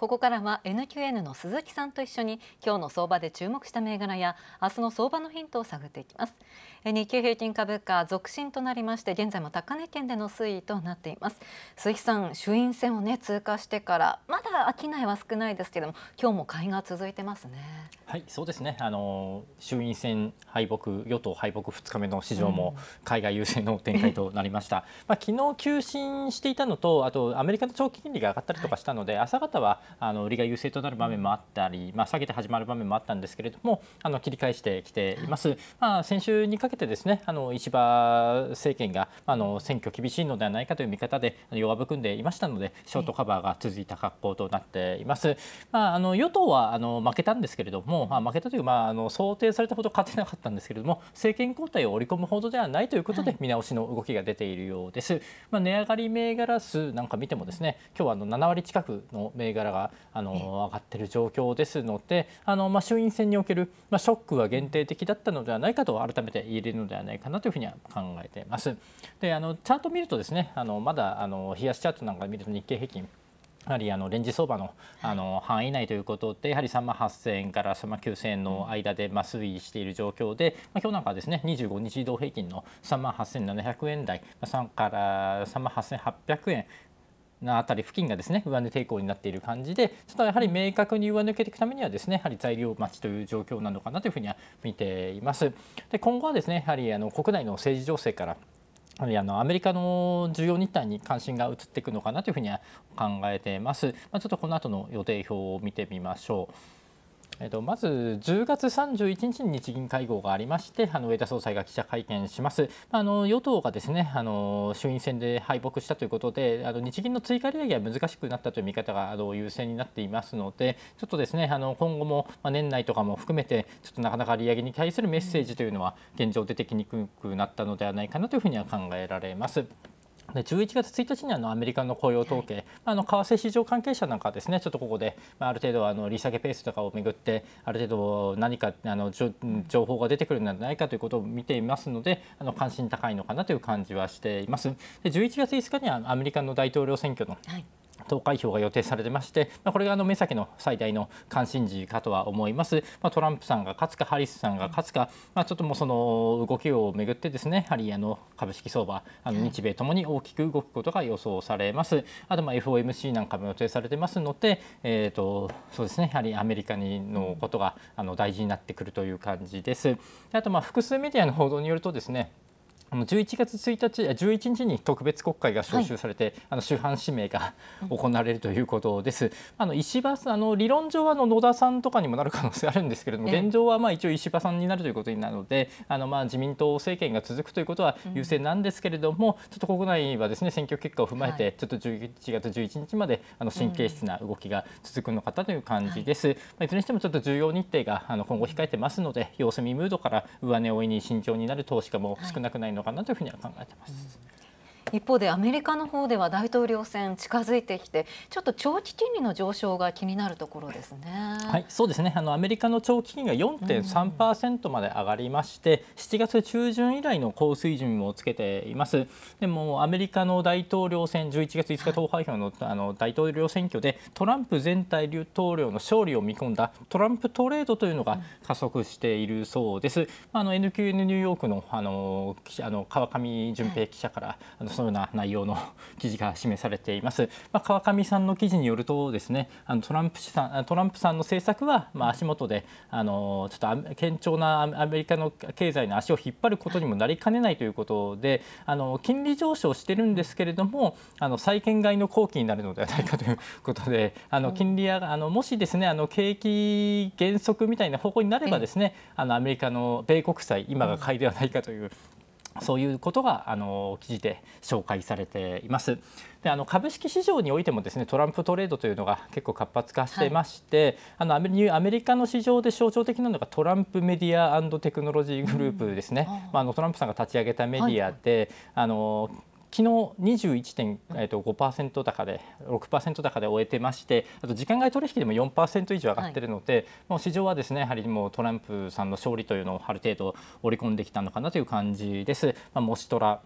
ここからは NQN の鈴木さんと一緒に今日の相場で注目した銘柄や明日の相場のヒントを探っていきます。日経平均株価続伸となりまして現在も高値圏での推移となっています。鈴木さん衆院選をね通過してからまだ商いは少ないですけども今日も買いが続いてますね。はいそうですね。あの衆院選敗北与党敗北2日目の市場も海外優勢の展開となりました、うん、まあ昨日急進していたのとあとアメリカの長期金利が上がったりとかしたので、はい、朝方はあの売りが優勢となる場面もあったり、まあ、下げて始まる場面もあったんですけれどもあの切り返してきています。まあ、先週にかけてですねあの石破政権があの選挙厳しいのではないかという見方で弱含んでいましたのでショートカバーが続いた格好となっています。まあ、あの与党はあの負けたんですけれども、まあ、負けたというまああの想定されたほど勝てなかったんですけれども政権交代を織り込むほどではないということで見直しの動きが出ているようです。まあ、値上がり銘柄数なんか見てもですね今日はあの7割近くの銘柄があの上がっている状況ですのであの、まあ、衆院選における、まあ、ショックは限定的だったのではないかと改めて言えるのではないかなというふうには考えています。であのチャート見るとですねあのまだあの冷やしチャートなんか見ると日経平均やはりあのレンジ相場のあの範囲内ということでやはり3万8000円から3万9000円の間でま推移している状況で、まあ、今日なんかはですね25日移動平均の3万8700円台3から3万8800円なあたり付近がですね上値抵抗になっている感じでちょっとやはり明確に上抜けていくためにはですねやはり材料待ちという状況なのかなというふうには見ています。で今後はですねやはりあの国内の政治情勢からやはりあのアメリカの重要日程に関心が移っていくのかなというふうには考えています。まあ、ちょっとこの後の予定表を見てみましょう。えっと、まず10月31日に日銀会合がありましてあの上田総裁が記者会見します、あの与党がですねあの衆院選で敗北したということであの日銀の追加利上げは難しくなったという見方があの優勢になっていますのでちょっとですねあの今後も、まあ、年内とかも含めてちょっとなかなか利上げに対するメッセージというのは現状出てきにくくなったのではないかなというふうには考えられます。で11月1日にあのアメリカの雇用統計、はい、あの為替市場関係者なんかですねちょっとここで、まあ、ある程度あの利下げペースとかをめぐってある程度何かあの情報が出てくるんじゃないかということを見ていますのであの関心高いのかなという感じはしています。で11月5日にはアメリカの大統領選挙の、はい投開票が予定されてまして、まあ、これがあの目先の最大の関心事かとは思います、まあ、トランプさんが勝つかハリスさんが勝つか、まあ、ちょっともうその動きをめぐってですねやはりあの株式相場あの日米ともに大きく動くことが予想されます、あとまあ FOMC なんかも予定されてますので、えーとそうですね、やはりアメリカのことがあの大事になってくるという感じです。あとまあ複数メディアの報道によるとですねあの11月1日、11日に特別国会が召集されて、はい、あの主犯指名が行われるということです。あの石破さん、あの理論上はの野田さんとかにもなる可能性あるんですけれども、現状はまあ一応石破さんになるということになるので、あのまあ自民党政権が続くということは優先なんですけれども、うん、ちょっと国内はですね選挙結果を踏まえて、ちょっと11月11日まであの神経質な動きが続くのかという感じです。うん、まあいずれにしてもちょっと重要日程があの今後控えてますので、様子見ムードから上値追いに慎重になる投資家も少なくないのかなというふうには考えてます。一方でアメリカの方では大統領選近づいてきてちょっと長期金利の上昇が気になるところですね。はい、そうですね。あのアメリカの長期金利が4.3%まで上がりまして、うん、7月中旬以来の高水準をつけています。でもアメリカの大統領選11月5日投開票の,、あの大統領選挙でトランプ前大統領の勝利を見込んだトランプトレードというのが加速しているそうです。あの NQN ニューヨークのあのあの川上淳平記者から、あのそのような内容の 記事が示されています。まあ、川上さんの記事によるとですね、あのトランプさんトランプさんの政策はまあ足元であのちょっと堅調なアメリカの経済の足を引っ張ることにもなりかねないということで、あの金利上昇してるんですけれども、あの債券買いの後期になるのではないかということで、あの金利やあのもしですね、あの景気減速みたいな方向になればですね、あのアメリカの米国債今が買いではないかというそういうことがあの記事で紹介されています。であの株式市場においてもですねトランプトレードというのが結構活発化していまして、はい、あのアメリカの市場で象徴的なのがトランプメディアテクノロジーグループですね、うん、まあ、あのトランプさんが立ち上げたメディアで、はい、あの昨日21.5%高で6%高で終えてましてあと時間外取引でも4%以上上がっているので、はい、もう市場はですねやはりもうトランプさんの勝利というのをある程度織り込んできたのかなという感じです。まあ、もしトラ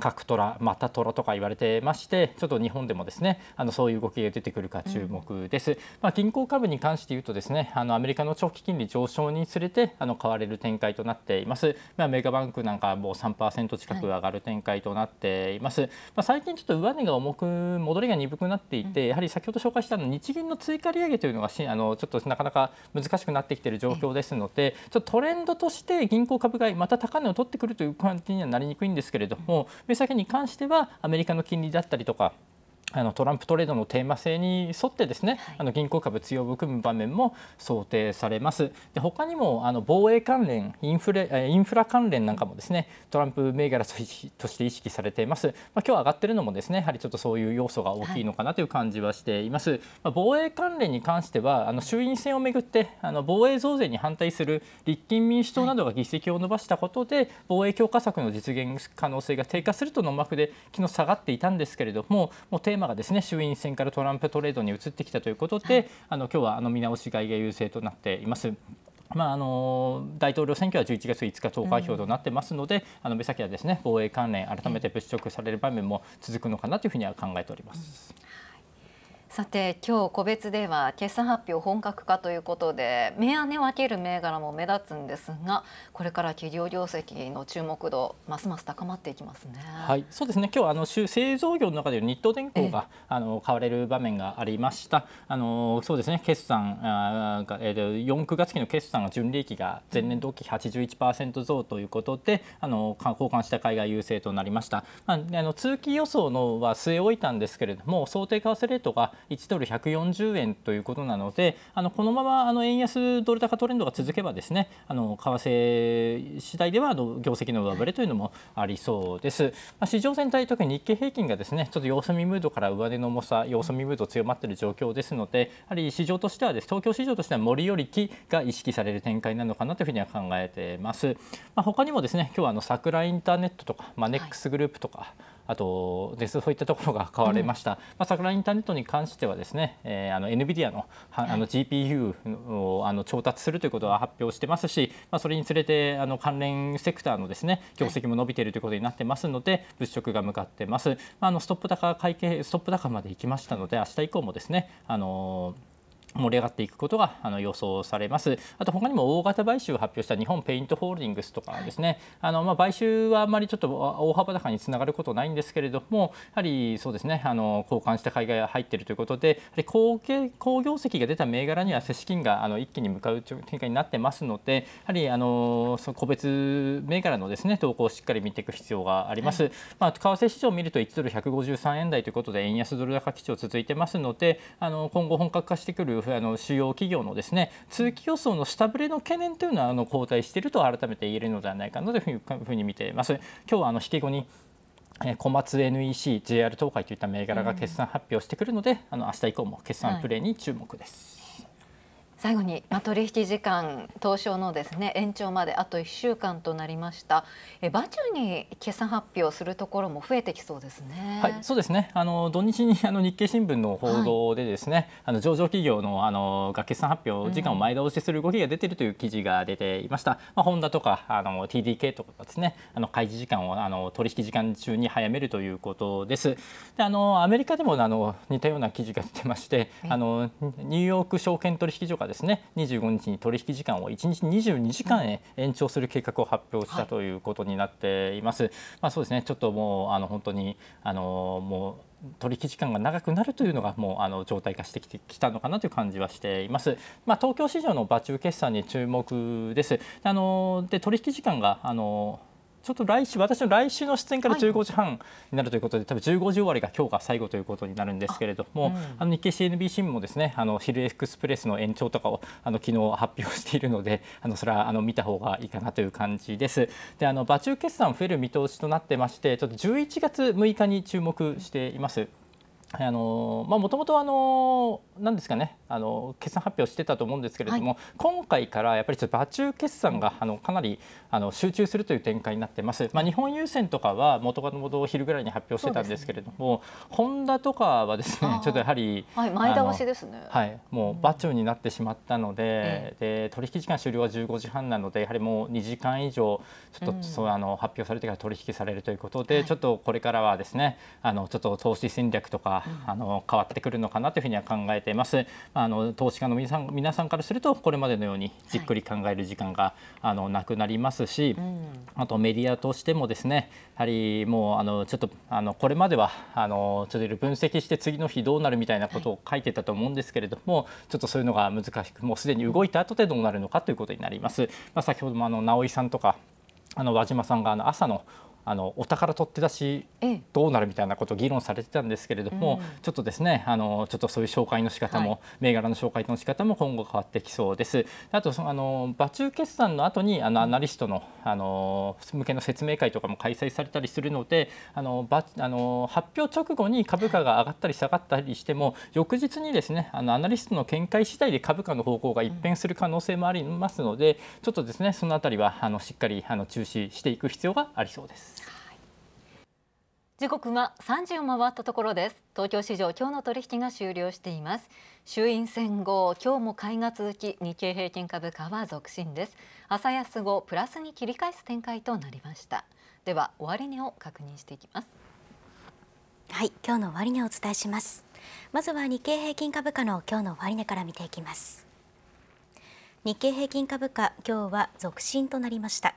角トラ、またトラとか言われてまして、ちょっと日本でもですね、あのそういう動きが出てくるか注目です。うん、まあ銀行株に関して言うとですね、あのアメリカの長期金利上昇につれてあの買われる展開となっています。まあメガバンクなんかもう3%近く上がる展開となっています。はい、まあ最近ちょっと上値が重く戻りが鈍くなっていて、やはり先ほど紹介したの日銀の追加利上げというのがしあのちょっとなかなか難しくなってきている状況ですので、ちょっとトレンドとして銀行株買いまた高値を取ってくるという感じにはなりにくいんですけれども、目先に関してはアメリカの金利だったりとかあのトランプトレードのテーマ性に沿ってですね、はい、あの銀行株強含む場面も想定されます。で他にもあの防衛関連インフレインフラ関連なんかもですねトランプ銘柄として意識されています。まあ、今日上がっているのもですねやはりちょっとそういう要素が大きいのかなという感じはしています。はい、まあ、防衛関連に関してはあの衆院選をめぐってあの防衛増税に反対する立憲民主党などが議席を伸ばしたことで、はい、防衛強化策の実現可能性が低下するとの幕で昨日下がっていたんですけれどももうテーママがですね衆院選からトランプトレードに移ってきたということで、はい、あの今日はあの見直し外が優勢となっています。まあ、あの大統領選挙は11月5日投開票となってますので、うん、あの目先はですね防衛関連改めて物色される場面も続くのかなというふうには考えております。うんさて今日個別では決算発表本格化ということで目安値を分ける銘柄も目立つんですがこれから企業業績の注目度ますます高まっていきますね。はいそうですね今日あの製造業の中で日東電工があの買われる場面がありました。あのそうですね決算が、えー、4、9月期の決算が純利益が前年同期81%増ということであの交換した海外優勢となりました。まあ、あの通期予想のは据え置いたんですけれども想定為替レートが1ドル140円ということなのであのこのままあの円安ドル高トレンドが続けばですねあの為替次第ではあの業績の上振れというのもありそうです。まあ、市場全体特に日経平均がですねちょっと様子見ムードから上値の重さ様子見ムード強まっている状況ですのでやはり市場としてはです東京市場としては森より木が意識される展開なのかなというふうには考えています。まあ、他にもですね今日はあの桜インターネットとかマネックスグループとか、はいあとでそういったところが買われました、うん、まあ、桜インターネットに関してはですね、えー、あの NVIDIA のあの GPU をあの調達するということは発表してますし、まあ、それにつれてあの関連セクターのですね業績も伸びているということになってますので物色が向かってます、まあ、あのストップ高会計ストップ高まで行きましたので明日以降もですねあのー盛り上がっていくことがあの予想されます。あと他にも大型買収を発表した日本ペイントホールディングスとかですね、あのまあ買収はあまりちょっと大幅高につながることないんですけれども、やはりそうですね、あの交換した海外が入っているということで、やはり好好業績が出た銘柄には接資金があの一気に向かう展開になってますので、やはりあのその個別銘柄のですね動向をしっかり見ていく必要があります。はい、まあ為替市場を見ると1ドル153円台ということで円安ドル高基調続いてますので、あの今後本格化してくるあの主要企業のですね通期予想の下振れの懸念というのはあの後退していると改めて言えるのではないかなというふうに見ています。今日はあの引け後に小松 NEC、JR 東海といった銘柄が決算発表してくるので、うん、あの明日以降も決算プレーに注目です。はい最後に、まあ、取引時間東証のですね延長まであと1週間となりましたえ場中に決算発表するところも増えてきそうですね。はい、そうですね。あの土日にあの日経新聞の報道でですね、はい、あの上場企業のあのが決算発表時間を前倒しする動きが出ているという記事が出ていました。うん、まあホンダとかあの TDK とかですね、あの開示時間をあの取引時間中に早めるということです。で、あのアメリカでもあの似たような記事が出てまして、あのニューヨーク証券取引所がですね25日に取引時間を1日22時間へ延長する計画を発表したということになっています。はい、まあ、そうですねちょっともうあの本当にあのもう取引時間が長くなるというのがもうあの状態化してきてきたのかなという感じはしています。まあ、東京市場の場中決算に注目です。あので取引時間があのちょっと来週私の来週の出演から15時半になるということで、はい、多分15時終わりが今日が最後ということになるんですけれども、あうん、あの日経 CNBC もですねあのヒルエクスプレスの延長とかをあの昨日発表しているのであのそれはあの見た方がいいかなという感じです。であの場中決算増える見通しとなってましてちょっと11月6日に注目しています。あのまあもともとあのなんですかねあの決算発表してたと思うんですけれども、はい、今回からやっぱりちょっと場中決算があのかなりあの集中するという展開になってます。まあ、日本郵船とかは元々お昼ぐらいに発表してたんですけれども、ね、ホンダとかはですねちょっとやはり、はい、前倒しですね。はい、もう場中になってしまったので、うん、で取引時間終了は15時半なのでやはりもう2時間以上ちょっと、そうあの発表されてから取引されるということで、はい、ちょっとこれからはですねあのちょっと投資戦略とか、うん、あの変わってくるのかなというふうには考えています。あの投資家の皆さん皆さんからするとこれまでのようにじっくり考える時間が、はい、あのなくなりますし、うん、あとメディアとしてもですねやはりもうあのちょっとあのこれまではあのちょっと分析して次の日どうなるみたいなことを書いてたと思うんですけれども、はい、ちょっとそういうのが難しくもうすでに動いた後でどうなるのかということになります。まあ、先ほどもあの直井さんとかあの和島さんがあの朝のあのお宝取って出しどうなるみたいなことを議論されてたんですけれども、うん、ちょっとですねあのちょっとそういう紹介の仕方も、はい、銘柄の紹介の仕方も今後変わってきそうです。あとそのあの場中決算の後にあのアナリストのあの向けの説明会とかも開催されたりするのであのばあの発表直後に株価が上がったり下がったりしても翌日にですねあのアナリストの見解次第で株価の方向が一変する可能性もありますので、ちょっとですねそのあたりはあのしっかりあの注視していく必要がありそうです。時刻は3時を回ったところです。東京市場今日の取引が終了しています。衆院選後今日も買いが続き日経平均株価は続伸です。朝安後プラスに切り返す展開となりました。では終値を確認していきます。はい今日の終値をお伝えします。まずは日経平均株価の今日の終値から見ていきます。日経平均株価今日は続伸となりました。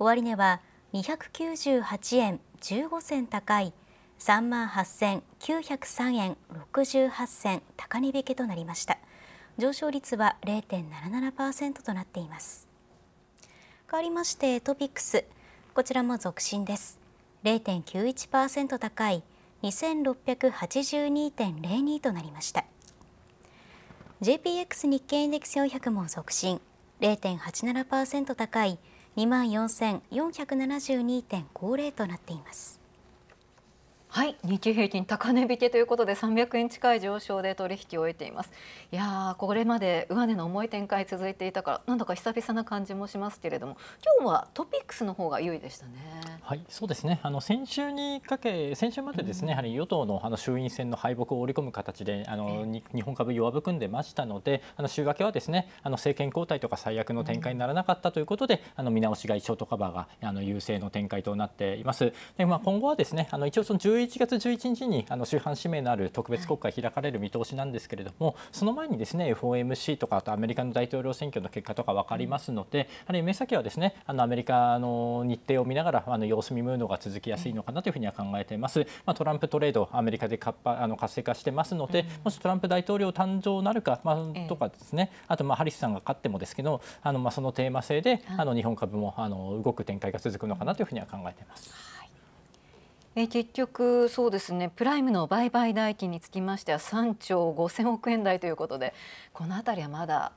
終値は298円15銭高い3万8903円68銭高値引きとなりました。上昇率は0.77%となっています。変わりましてトピックス。こちらも続伸です。0.91%高い2682.02となりました。JPX 日経インデックス400も続伸。0.87%高い2万4472.50となっています。はい日経平均高値引けということで300円近い上昇で取引を終えています。いやこれまで上値の重い展開続いていたからなんだか久々な感じもしますけれども今日はトピックスの方が優位でしたね。はいそうですね。あの先週にかけ先週までですね、うん、やはり与党のあの衆院選の敗北を織り込む形であの日本株弱含んでましたのであの週明けはですねあの政権交代とか最悪の展開にならなかったということで、うん、あの見直し買いショートカバーがあの優勢の展開となっています。でまあ今後はですねあの一応その11 11月11日にあの週半指名のある特別国会開かれる見通しなんですけれども、その前にですね FOMC とかあとアメリカの大統領選挙の結果とか分かりますので、やはり目先はですねあのアメリカの日程を見ながらあの様子見ムードが続きやすいのかなというふうには考えています。まあ、トランプトレードアメリカで活あの活性化してますので、もしトランプ大統領誕生なるか、まあ、とかですね、あとまあハリスさんが勝ってもですけど、あのまあそのテーマ性であの日本株もあの動く展開が続くのかなというふうには考えています。え結局そうですね。プライムの売買代金につきましては3兆5000億円台ということでこの辺りはまだ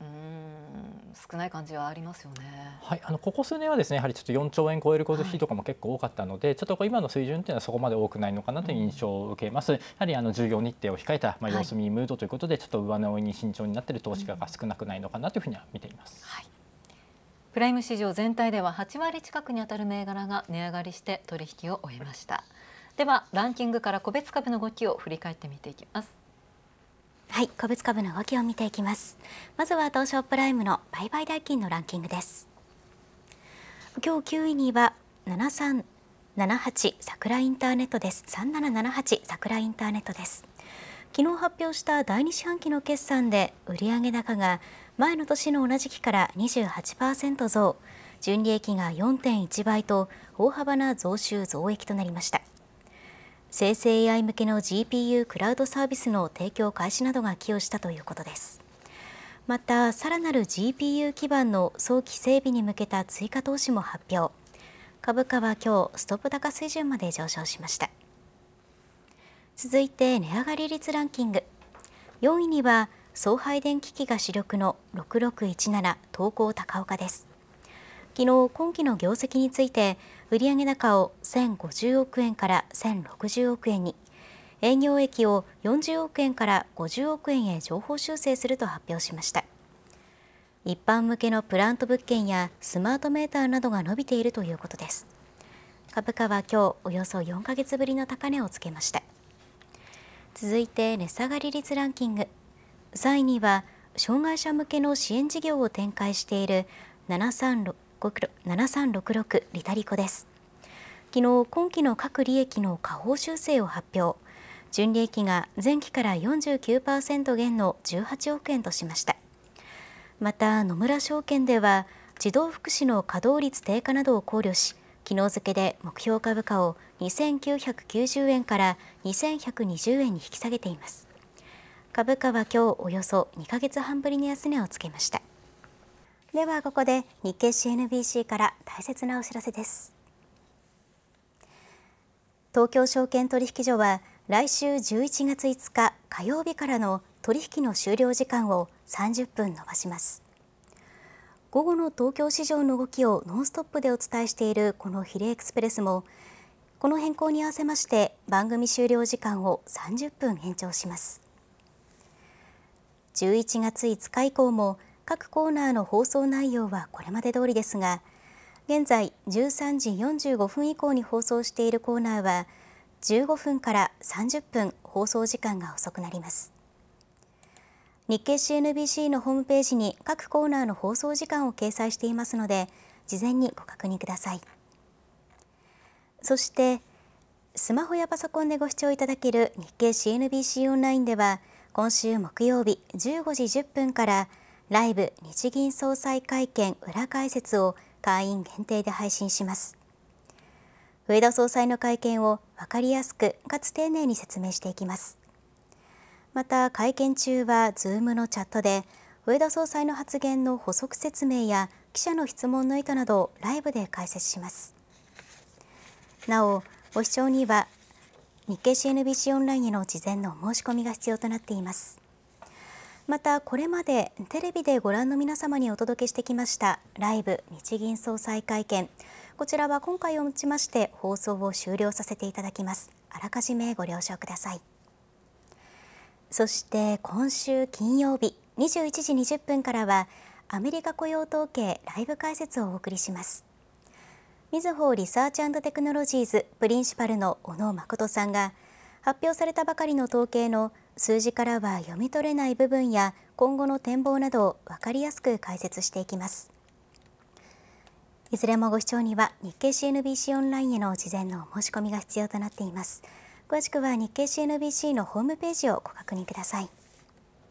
うん少ない感じはありますよね。はい、あのここ数年はですねやはりちょっと4兆円超える日とかも結構多かったので、はい、ちょっと今の水準というのはそこまで多くないのかなという印象を受けます。うん、やはりあの重要日程を控えたまあ様子見ムードということで、はい、ちょっと上値追いに慎重になっている投資家が少なくないのかなというふうには見ています。はいプライム市場全体では8割近くにあたる銘柄が値上がりして取引を終えました。ではランキングから個別株の動きを振り返ってみていきます。はい個別株の動きを見ていきます。まずは東証プライムの売買代金のランキングです。今日9位には7378桜インターネットです。3778桜インターネットです。昨日発表した第2四半期の決算で売上高が前の年の同じ期から28%増。純利益が4.1倍と大幅な増収増益となりました。生成 AI 向けの GPU クラウドサービスの提供開始などが寄与したということです。またさらなる GPU 基盤の早期整備に向けた追加投資も発表。株価は今日ストップ高水準まで上昇しました。続いて値上がり率ランキング。4位には送配電機器が主力の6617東高高岡です。昨日今期の業績について売上高を1050億円から1060億円に営業益を40億円から50億円へ情報修正すると発表しました。一般向けのプラント物件やスマートメーターなどが伸びているということです。株価は今日およそ4ヶ月ぶりの高値をつけました。続いて値下がり率ランキング。3位には障害者向けの支援事業を展開している7366リタリコです。昨日今期の各利益の下方修正を発表。純利益が前期から49%減の18億円としました。また野村証券では児童福祉の稼働率低下などを考慮し昨日付で目標株価を2990円から2120円に引き下げています。株価は今日およそ2ヶ月半ぶりに安値をつけました。ではここで日経 CNBC から大切なお知らせです。東京証券取引所は来週11月5日火曜日からの取引の終了時間を30分延ばします。午後の東京市場の動きをノンストップでお伝えしているこのヒレエクスプレスもこの変更に合わせまして番組終了時間を30分延長します。11月5日以降も各コーナーの放送内容はこれまで通りですが現在13時45分以降に放送しているコーナーは15分から30分放送時間が遅くなります。日経 CNBC のホームページに各コーナーの放送時間を掲載していますので事前にご確認ください。そしてスマホやパソコンでご視聴いただける日経 CNBC オンラインでは今週木曜日15時10分からライブ日銀総裁会見裏解説を会員限定で配信します。上田総裁の会見を分かりやすくかつ丁寧に説明していきます。また会見中は Zoom のチャットで上田総裁の発言の補足説明や記者の質問の意図などをライブで解説します。なおご視聴には日経 CNBC オンラインへの事前の申し込みが必要となっています。またこれまでテレビでご覧の皆様にお届けしてきましたライブ日銀総裁会見。こちらは今回をもちまして放送を終了させていただきます。あらかじめご了承ください。そして今週金曜日21時20分からはアメリカ雇用統計ライブ解説をお送りします。みずほリサーチテクノロジーズプリンシパルの小野亮さんが発表されたばかりの統計の数字からは読み取れない部分や今後の展望などを分かりやすく解説していきます。いずれもご視聴には日経 CNBC オンラインへの事前の申し込みが必要となっています。詳しくは日経 CNBC のホームページをご確認ください。